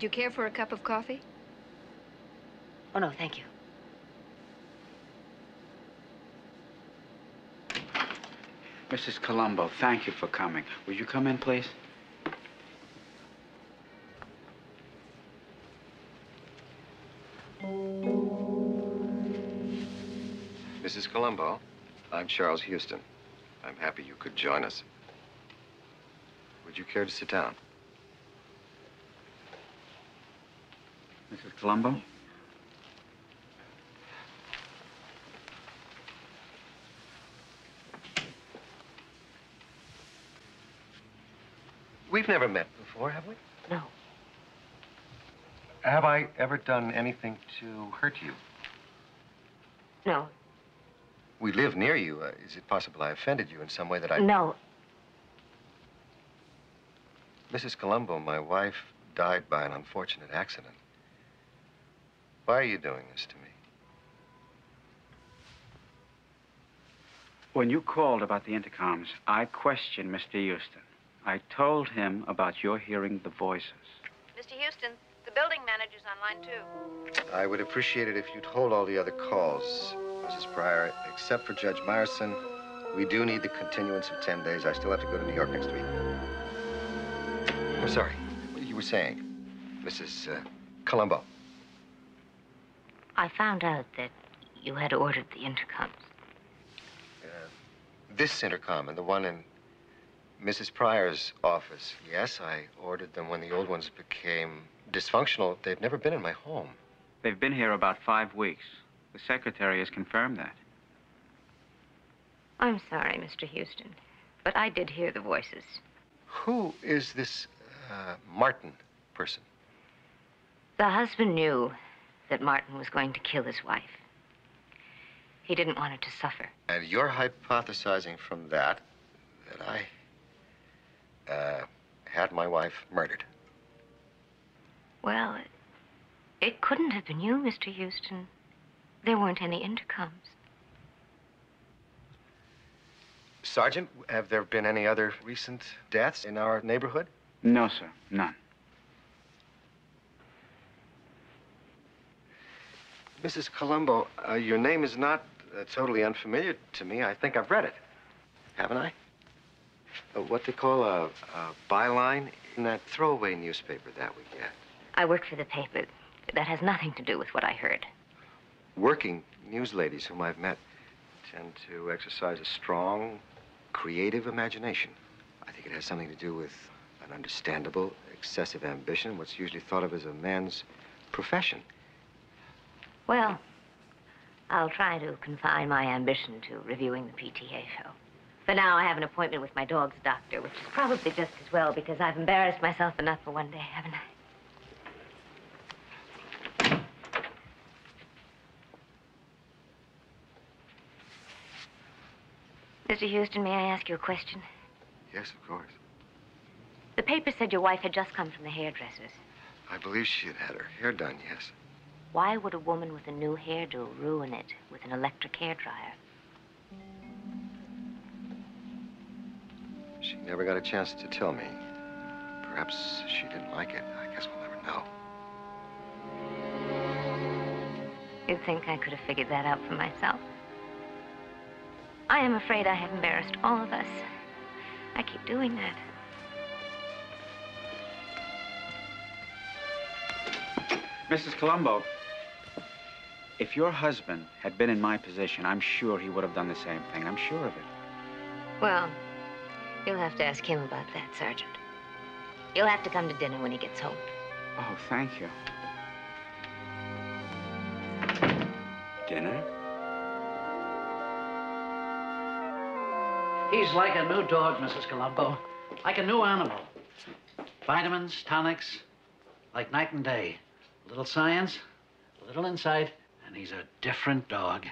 Would you care for a cup of coffee? Oh, no, thank you. Mrs. Columbo, thank you for coming. Would you come in, please? Mrs. Columbo, I'm Charles Houston. I'm happy you could join us. Would you care to sit down? Mrs. Columbo? We've never met before, have we? No. Have I ever done anything to hurt you? No. We live near you. Uh, is it possible I offended you in some way that I... No. Mrs. Columbo, my wife died by an unfortunate accident. Why are you doing this to me? When you called about the intercoms, I questioned Mr. Houston. I told him about your hearing the voices. Mr. Houston, the building manager's on line two. I would appreciate it if you'd hold all the other calls, Mrs. Pryor, except for Judge Myerson. We do need the continuance of 10 days. I still have to go to New York next week. I'm sorry. What you were saying, Mrs. Uh, Columbo. I found out that you had ordered the intercoms. Uh, this intercom and the one in Mrs. Pryor's office. Yes, I ordered them when the old ones became dysfunctional. They've never been in my home. They've been here about five weeks. The secretary has confirmed that. I'm sorry, Mr. Houston, but I did hear the voices. Who is this uh, Martin person? The husband knew that Martin was going to kill his wife. He didn't want her to suffer. And you're hypothesizing from that that I uh, had my wife murdered. Well, it, it couldn't have been you, Mr. Houston. There weren't any intercoms. Sergeant, have there been any other recent deaths in our neighborhood? No, sir. None. Mrs. Columbo, uh, your name is not uh, totally unfamiliar to me. I think I've read it. Haven't I? Uh, what they call a, a byline in that throwaway newspaper that we get. I work for the paper. That has nothing to do with what I heard. Working news ladies whom I've met tend to exercise a strong, creative imagination. I think it has something to do with an understandable, excessive ambition, what's usually thought of as a man's profession. Well, I'll try to confine my ambition to reviewing the PTA show. For now, I have an appointment with my dog's doctor, which is probably just as well because I've embarrassed myself enough for one day, haven't I? Mr. Houston, may I ask you a question? Yes, of course. The paper said your wife had just come from the hairdresser's. I believe she had had her hair done, yes. Why would a woman with a new hairdo ruin it with an electric hair dryer? She never got a chance to tell me. Perhaps she didn't like it. I guess we'll never know. You'd think I could have figured that out for myself. I am afraid I have embarrassed all of us. I keep doing that. Mrs. Columbo, if your husband had been in my position, I'm sure he would have done the same thing. I'm sure of it. Well, you'll have to ask him about that, Sergeant. You'll have to come to dinner when he gets home. Oh, thank you. Dinner? He's like a new dog, Mrs. Columbo. Like a new animal. Vitamins, tonics, like night and day. A little science, a little insight, and he's a different dog.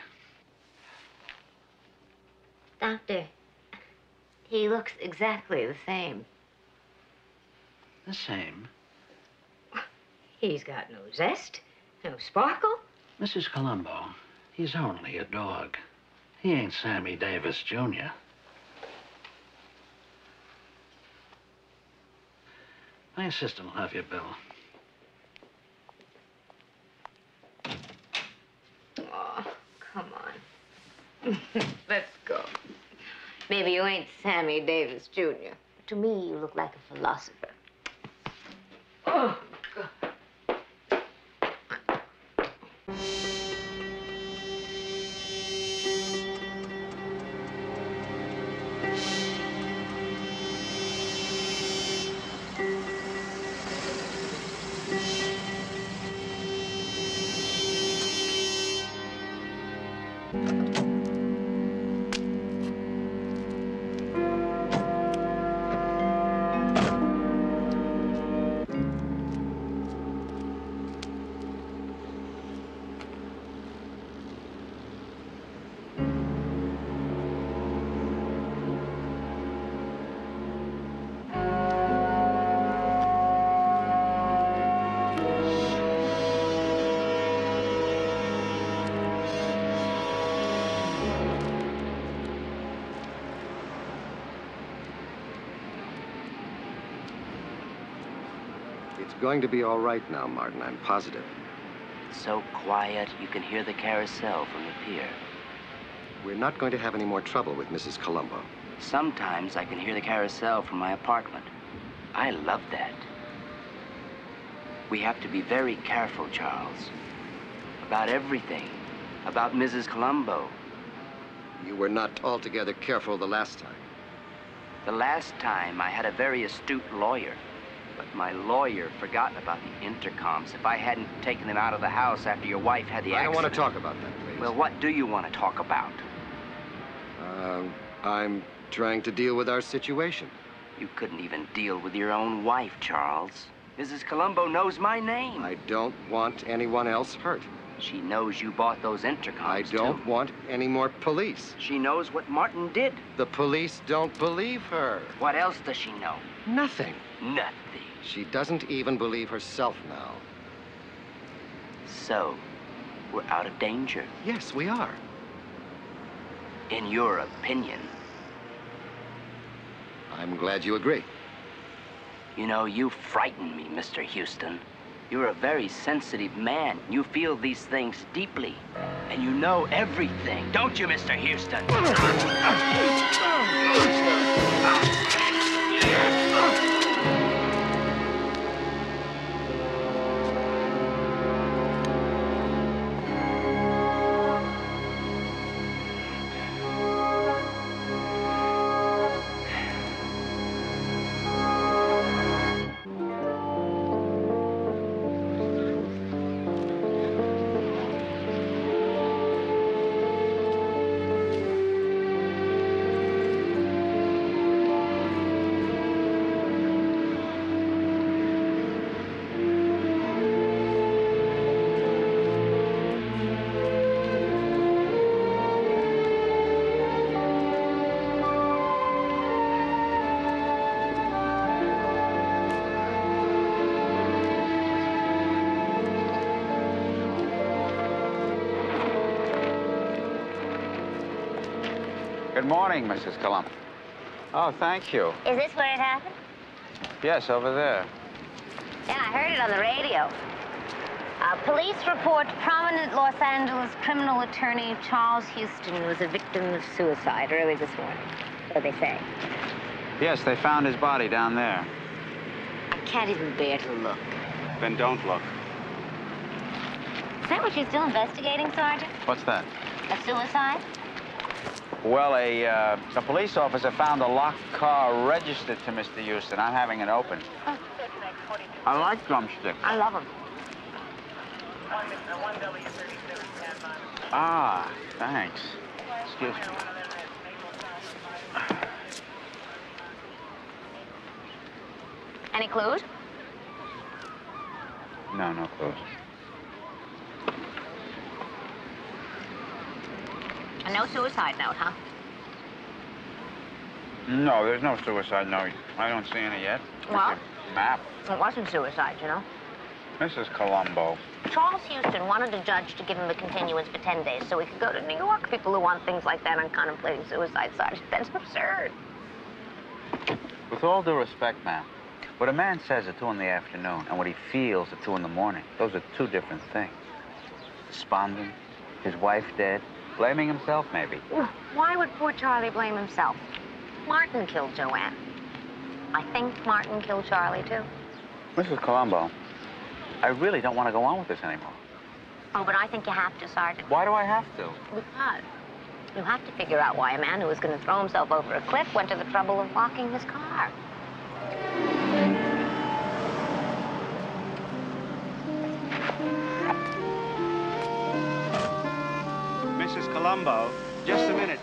Doctor, he looks exactly the same. The same. He's got no zest, no sparkle. Mrs. Columbo, he's only a dog. He ain't Sammy Davis, Jr. My assistant will have your bill. Let's go. Maybe you ain't Sammy Davis Jr. To me, you look like a philosopher. Oh, God. Going to be all right now, Martin. I'm positive. It's So quiet, you can hear the carousel from the pier. We're not going to have any more trouble with Mrs. Columbo. Sometimes I can hear the carousel from my apartment. I love that. We have to be very careful, Charles. About everything. About Mrs. Columbo. You were not altogether careful the last time. The last time I had a very astute lawyer. But my lawyer forgot about the intercoms. If I hadn't taken them out of the house after your wife had the accident. I don't want to talk about that, please. Well, what do you want to talk about? Um, I'm trying to deal with our situation. You couldn't even deal with your own wife, Charles. Mrs. Columbo knows my name. I don't want anyone else hurt. She knows you bought those intercoms, I don't too. want any more police. She knows what Martin did. The police don't believe her. What else does she know? Nothing. Nothing. She doesn't even believe herself now. So, we're out of danger, Yes, we are. in your opinion. I'm glad you agree. You know, you frighten me, Mr. Houston. You're a very sensitive man. You feel these things deeply. And you know everything, don't you, Mr. Houston? morning, Mrs. Columbo. Oh, thank you. Is this where it happened? Yes, over there. Yeah, I heard it on the radio. Uh, police report prominent Los Angeles criminal attorney Charles Houston was a victim of suicide early this morning. So they say. Yes, they found his body down there. I can't even bear to look. Then don't look. Is that what you're still investigating, Sergeant? What's that? A suicide? Well, a, uh, a police officer found a locked car registered to Mr. Houston. I'm having it open. I like drumsticks. I love them. Ah, thanks. Excuse me. Any clues? No, no clues. And no suicide note, huh? No, there's no suicide note. I don't see any yet. Well? Map. It wasn't suicide, you know. Mrs. Columbo. Charles Houston wanted a judge to give him a continuance for 10 days so he could go to New York. People who want things like that aren't contemplating suicide, Sergeant. That's absurd. With all due respect, ma'am, what a man says at 2 in the afternoon and what he feels at 2 in the morning, those are two different things. Despondent, his wife dead, Blaming himself, maybe. Why would poor Charlie blame himself? Martin killed Joanne. I think Martin killed Charlie, too. Mrs. Columbo, I really don't want to go on with this anymore. Oh, but I think you have to, Sergeant. Why do I have to? Because you have to figure out why a man who was going to throw himself over a cliff went to the trouble of locking his car. Columbo, just a minute.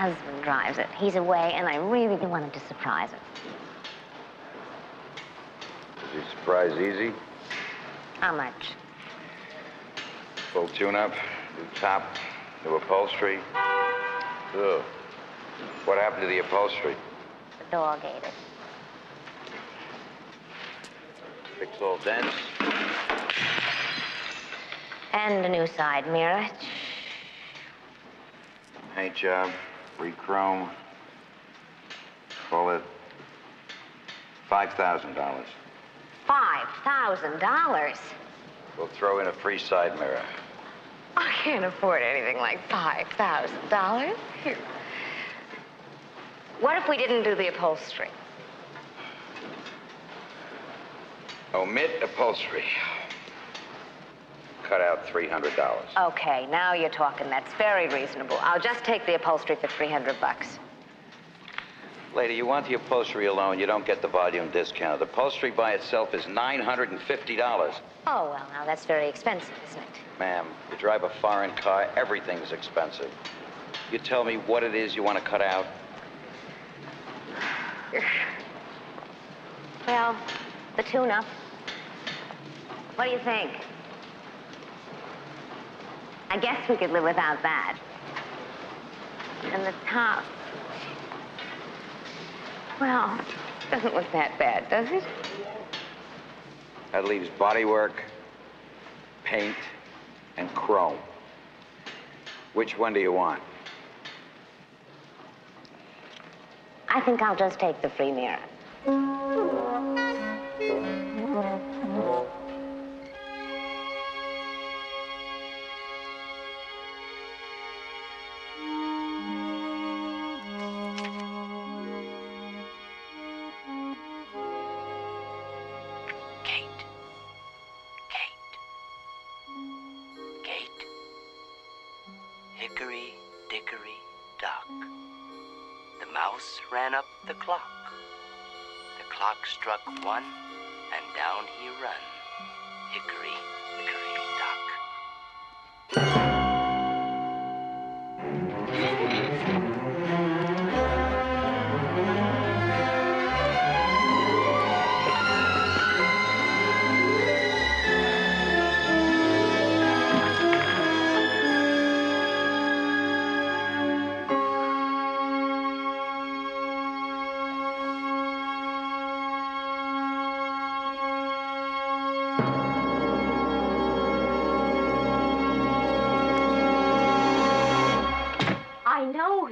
Husband drives it. He's away, and I really wanted to surprise him. Is your surprise easy? How much? Full tune-up, new top, new upholstery. Ugh. What happened to the upholstery? The dog ate it. Fix all dents? And a new side mirror. Paint job, re-chrome. Call it $5,000. Five thousand dollars. We'll throw in a free side mirror. I can't afford anything like five thousand dollars. What if we didn't do the upholstery? Omit upholstery. Cut out $300. Okay, now you're talking. That's very reasonable. I'll just take the upholstery for three hundred bucks. Lady, you want the upholstery alone, you don't get the volume discount. The upholstery by itself is $950. Oh well, now that's very expensive, isn't it? Ma'am, you drive a foreign car, everything's expensive. You tell me what it is you want to cut out. Well, the tune-up. What do you think? I guess we could live without that. And the top. Well, doesn't look that bad, does it? That leaves bodywork, paint, and chrome. Which one do you want? I think I'll just take the free mirror. One,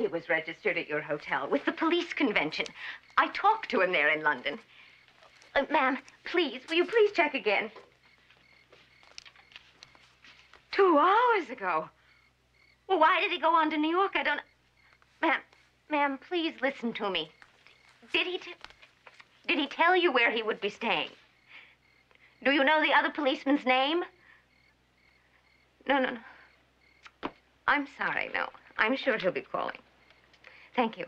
he was registered at your hotel with the police convention. I talked to him there in London. Uh, ma'am, please, will you please check again? Two hours ago. Well, why did he go on to New York? I don't. Ma'am, ma'am, please listen to me. Did he? Did he tell you where he would be staying? Do you know the other policeman's name? No, no, no. I'm sorry, no. I'm sure he'll be calling. Thank you.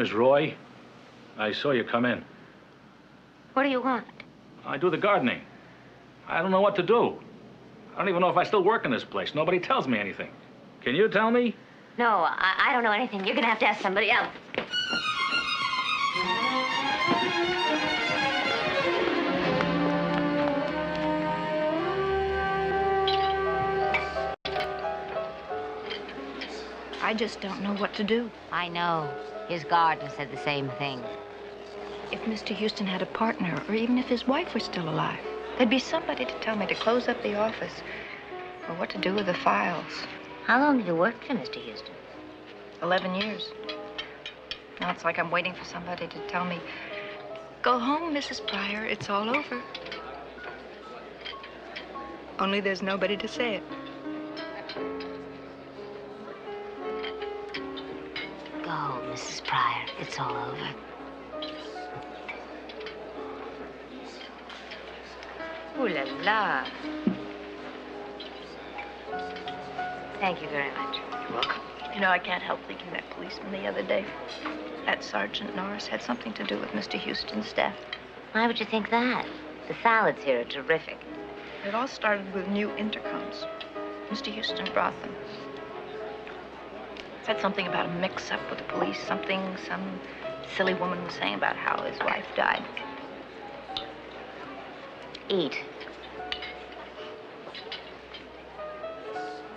Name is Roy. I saw you come in. What do you want? I do the gardening. I don't know what to do. I don't even know if I still work in this place. Nobody tells me anything. Can you tell me? No, I, I don't know anything. You're going to have to ask somebody else. I just don't know what to do. I know. His garden said the same thing. If Mr. Houston had a partner, or even if his wife were still alive, there'd be somebody to tell me to close up the office or what to do with the files. How long have you worked for Mr. Houston? Eleven years. Now it's like I'm waiting for somebody to tell me, go home, Mrs. Pryor, it's all over. Only there's nobody to say it. Mrs. Pryor. It's all over. Ooh la la. Thank you very much. You're welcome. You know, I can't help thinking that policeman the other day, that Sergeant Norris, had something to do with Mr. Houston's death. Why would you think that? The salads here are terrific. It all started with new intercoms. Mr. Houston brought them. Said something about a mix-up with the police, something some silly woman was saying about how his wife died. Eat.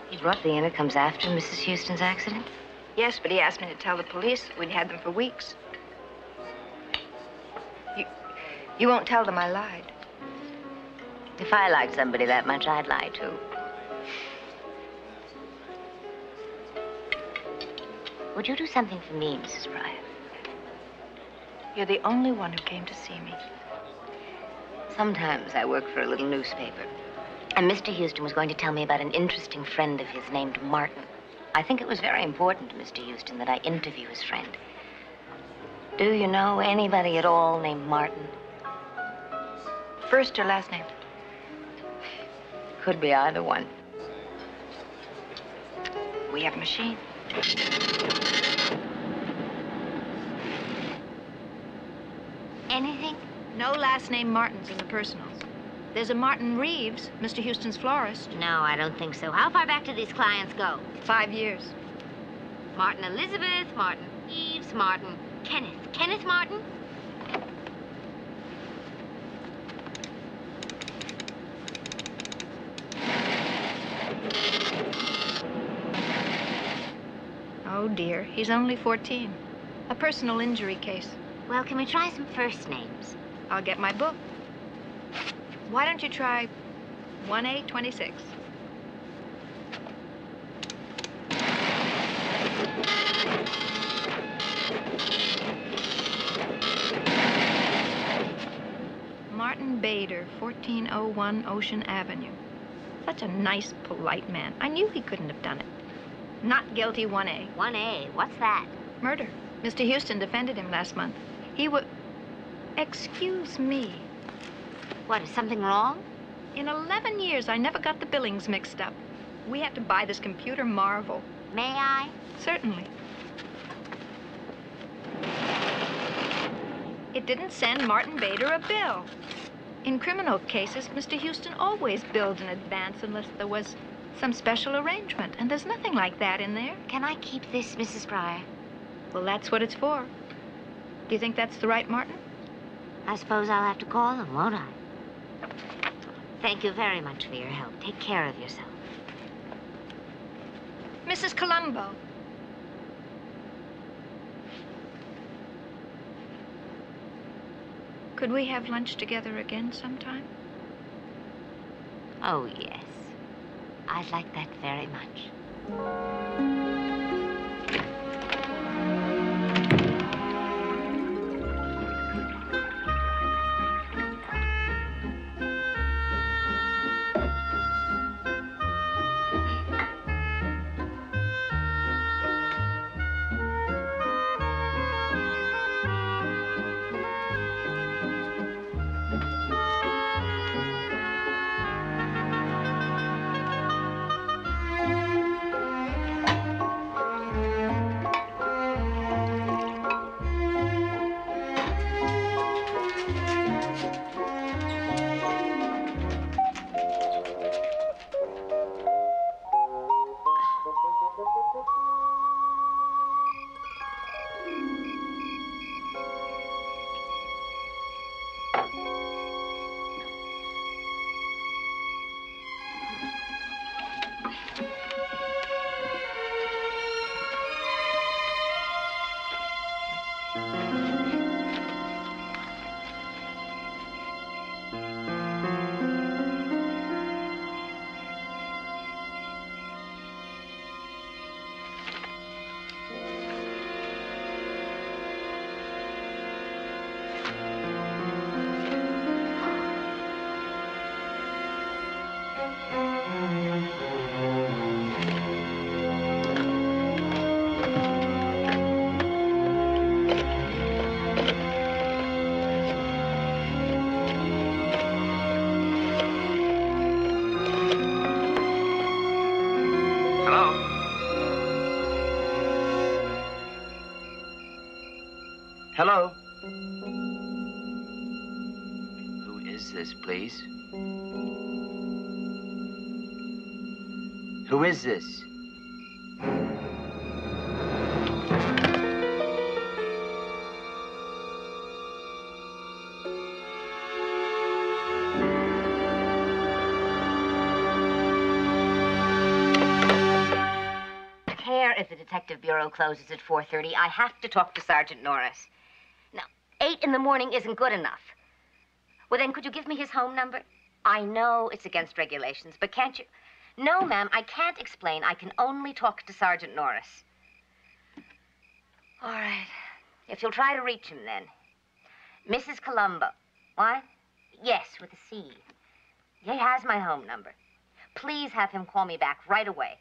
He brought the intercoms after Mrs. Houston's accident? Yes, but he asked me to tell the police we'd had them for weeks. You, you won't tell them I lied. If I liked somebody that much, I'd lie too. Would you do something for me, Mrs. Pryor? You're the only one who came to see me. Sometimes I work for a little newspaper. And Mr. Houston was going to tell me about an interesting friend of his named Martin. I think it was very important to Mr. Houston that I interview his friend. Do you know anybody at all named Martin? First or last name? Could be either one. We have a machine. Anything? No last name Martins in the personals. There's a Martin Reeves, Mr. Houston's florist. No, I don't think so. How far back do these clients go? Five years. Martin Elizabeth, Martin Reeves, Martin Kenneth. Kenneth Martin? Dear. He's only 14. A personal injury case. Well, can we try some first names? I'll get my book. Why don't you try 1A26? Martin Bader, 1401 Ocean Avenue. Such a nice, polite man. I knew he couldn't have done it. Not guilty 1A. 1A. What's that? Murder. Mr. Houston defended him last month. He would. Excuse me. What, is something wrong? In 11 years, I never got the billings mixed up. We had to buy this computer marvel. May I? Certainly. It didn't send Martin Bader a bill. In criminal cases, Mr. Houston always billed in advance unless there was some special arrangement, and there's nothing like that in there. Can I keep this, Mrs. Pryor? Well, that's what it's for. Do you think that's the right Martin? I suppose I'll have to call them, won't I? Thank you very much for your help. Take care of yourself. Mrs. Columbo. Could we have lunch together again sometime? Oh, yes. I'd like that very much. Who is this, please? Who is this? care if the detective bureau closes at 4.30. I have to talk to Sergeant Norris. Now, 8 in the morning isn't good enough. Well, then, could you give me his home number? I know it's against regulations, but can't you? No, ma'am, I can't explain. I can only talk to Sergeant Norris. All right. If you'll try to reach him, then. Mrs. Columbo. What? Yes, with a C. He has my home number. Please have him call me back right away.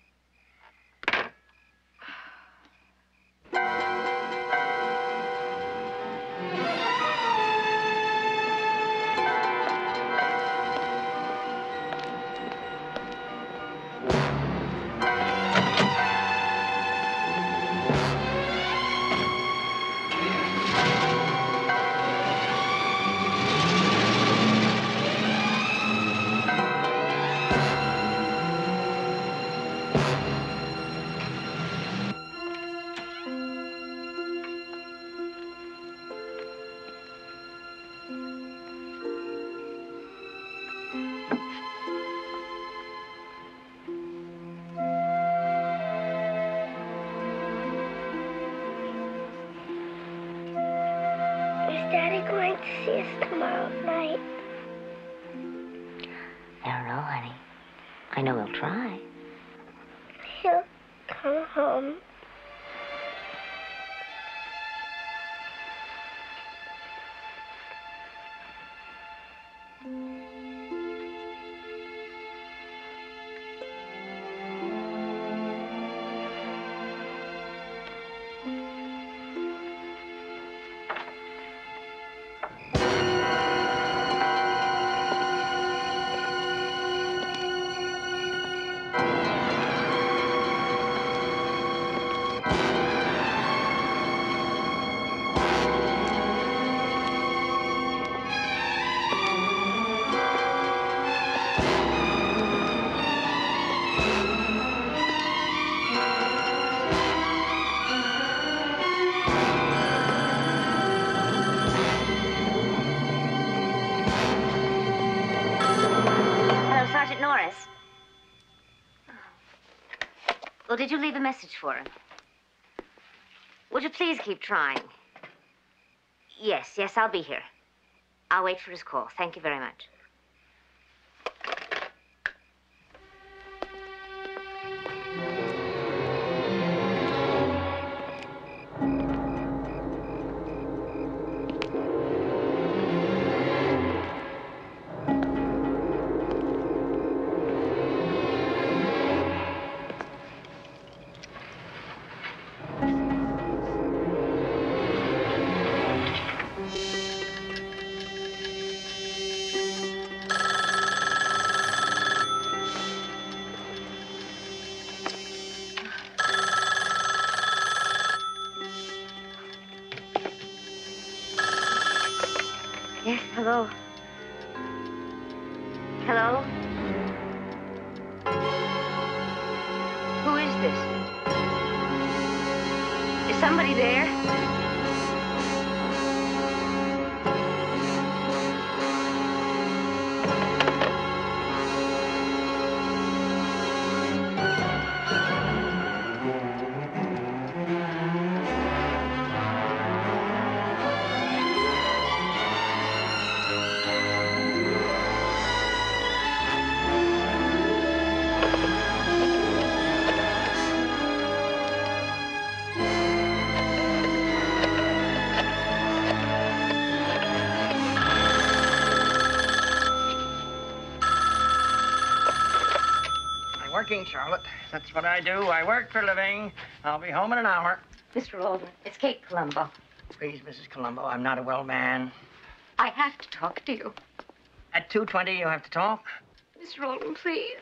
Did you leave a message for him? Would you please keep trying? Yes, yes, I'll be here. I'll wait for his call. Thank you very much. Working, Charlotte. That's what I do. I work for a living. I'll be home in an hour. Mr. Alden, it's Kate Columbo. Please, Mrs. Columbo, I'm not a well man. I have to talk to you. At 2.20, you have to talk. Mr. Alden, please.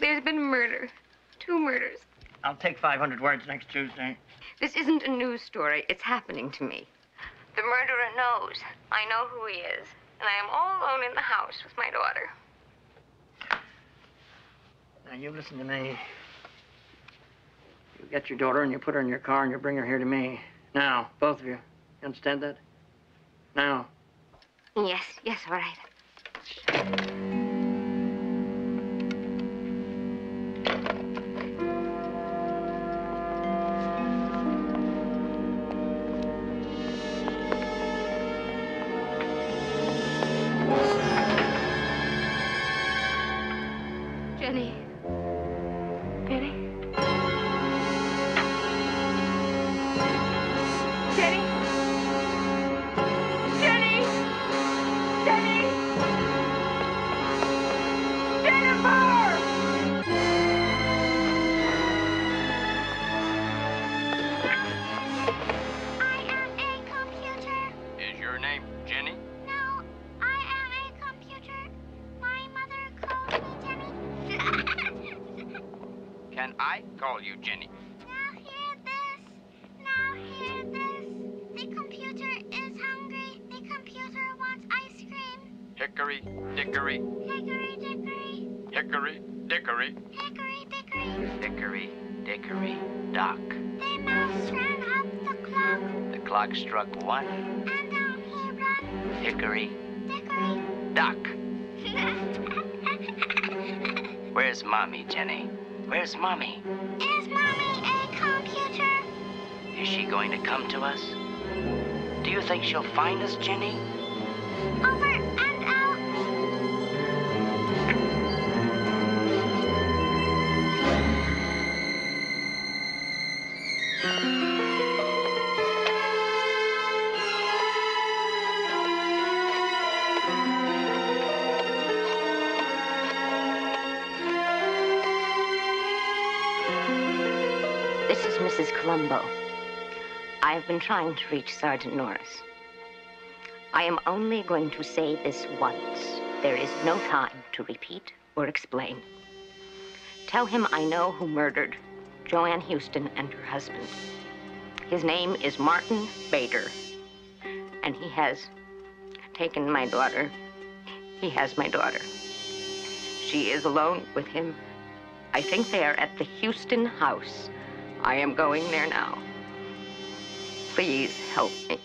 There's been murder. Two murders. I'll take 500 words next Tuesday. This isn't a news story. It's happening to me. The murderer knows. I know who he is. And I am all alone in the house with my daughter. Now, you listen to me. You get your daughter and you put her in your car and you bring her here to me. Now, both of you. You understand that? Now. Yes, yes, all right. Jenny. Clock struck one. Hickory, dock. Where's mommy, Jenny? Where's mommy? is mommy a computer? Is she going to come to us? Do you think she'll find us, Jenny? Over Columbo. I have been trying to reach Sergeant Norris. I am only going to say this once. There is no time to repeat or explain. Tell him I know who murdered Joanne Houston and her husband. His name is Martin Bader, and he has taken my daughter. He has my daughter. She is alone with him. I think they are at the Houston house. I am going there now. Please help me.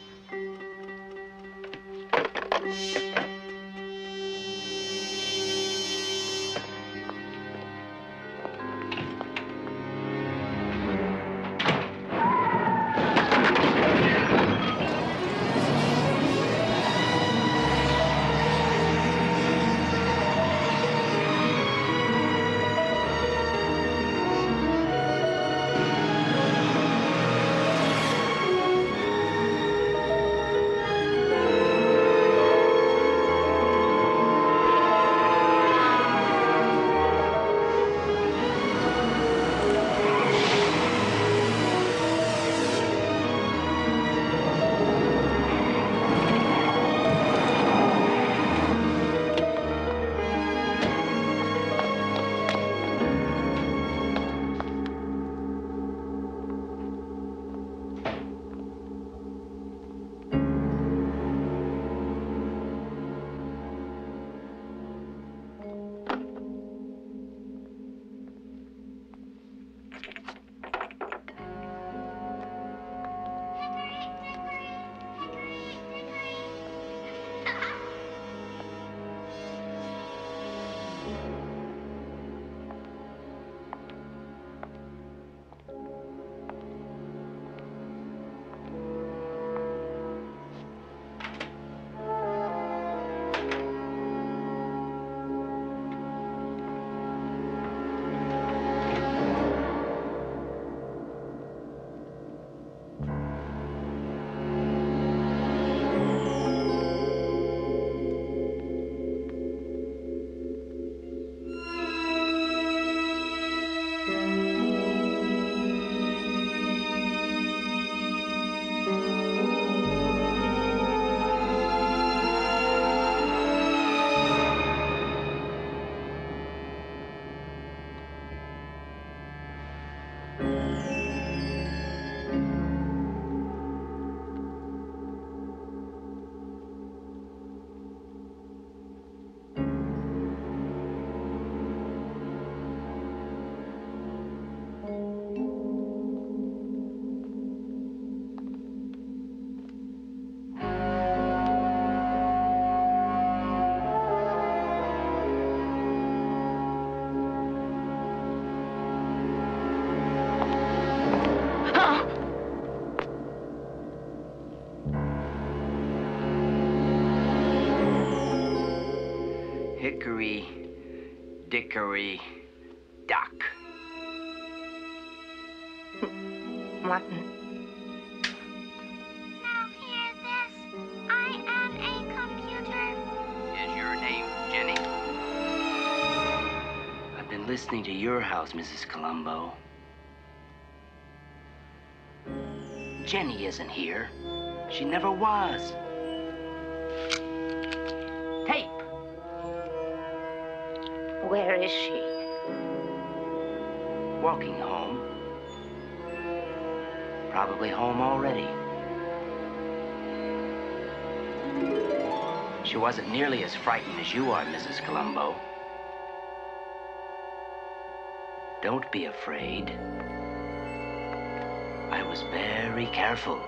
Dickory, dock. Martin. Now hear this. I am a computer. Is your name Jenny? I've been listening to your house, Mrs. Columbo. Jenny isn't here. She never was. Where is she? Walking home. Probably home already. She wasn't nearly as frightened as you are, Mrs. Columbo. Don't be afraid. I was very careful.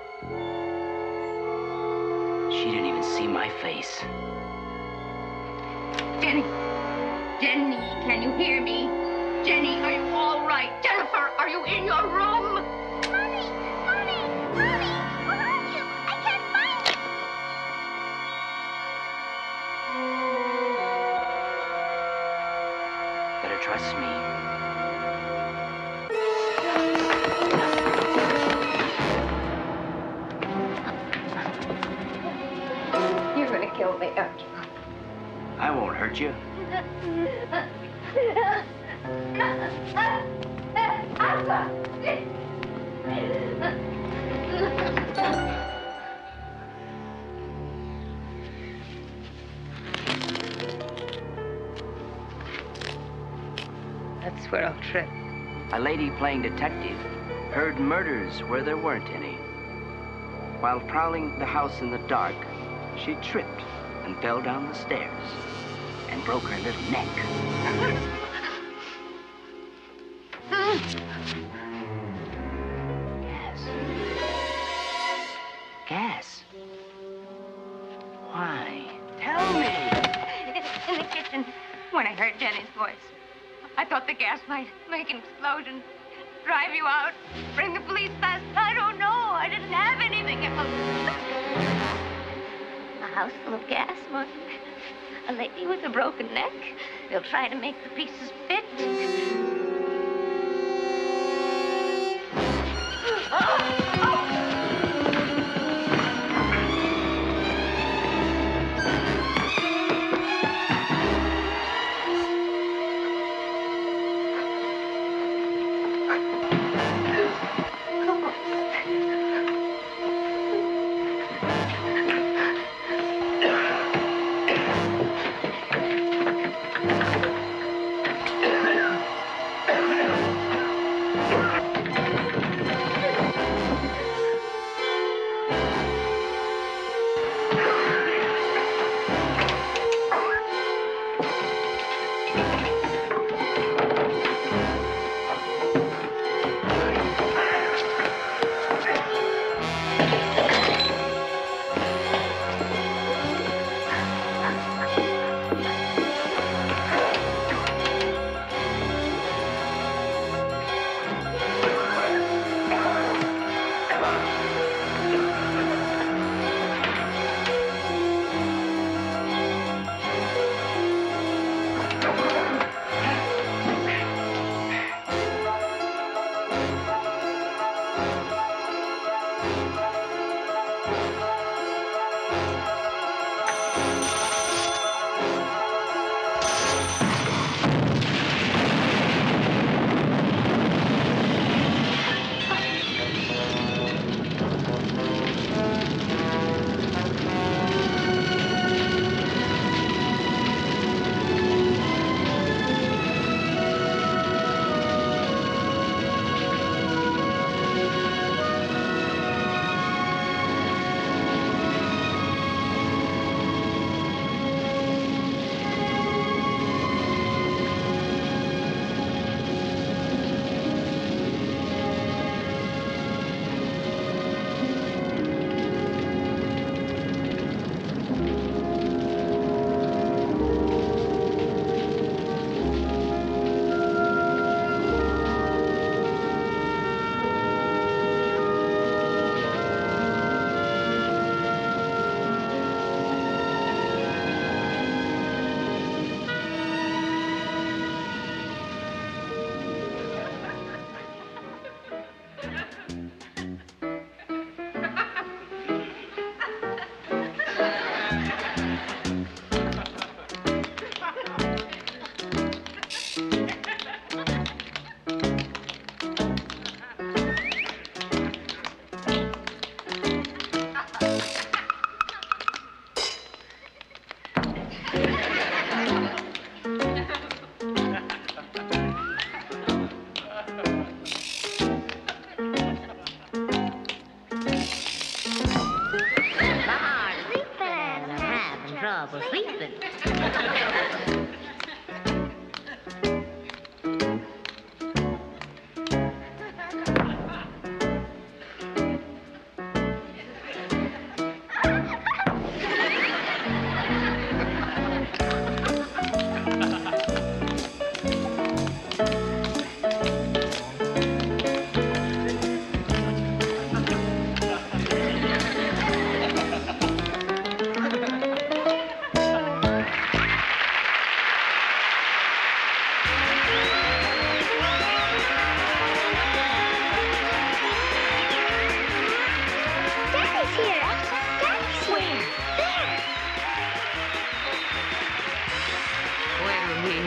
She didn't even see my face. Jenny! Jenny, can you hear me? Jenny, are you all right? Jennifer, are you in your room? Playing detective heard murders where there weren't any. While prowling the house in the dark, she tripped and fell down the stairs and broke her little neck. Gas. Gas. Why? Tell me. In the kitchen, when I heard Jenny's voice, I thought the gas might make an explosion, drive you out, bring the police fast. I don't know. I didn't have anything else. A house full of gas, Martin. A lady with a broken neck. They'll try to make the pieces fit.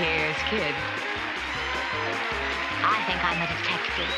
Kid? I think I'm a detective.